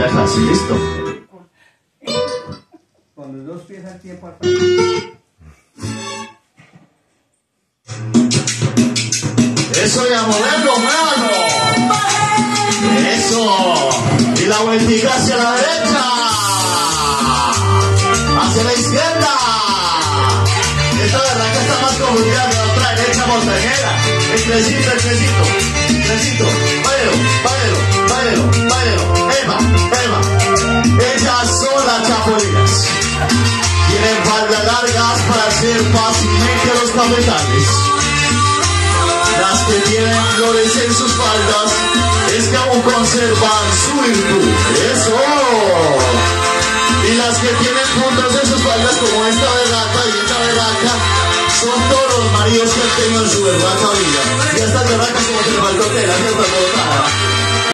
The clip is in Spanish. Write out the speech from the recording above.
berraca, sí, listo. Con los dos pies al tiempo frente. Eso y a moverlo, muévalo. Eso. Y la vueltica hacia la derecha. Hacia la izquierda. Esta berraca está más confundida de la otra derecha montañera. El tresito, el tresito. Tresito. Báilelo, Tienen faldas largas para hacer fácilmente los cafetales. Las que tienen flores en sus faldas es que aún conservan su virtud. ¡Eso! Y las que tienen puntos en sus faldas como esta berraca y esta berraca son todos los maridos que han en su berraca vida. Y esta berraca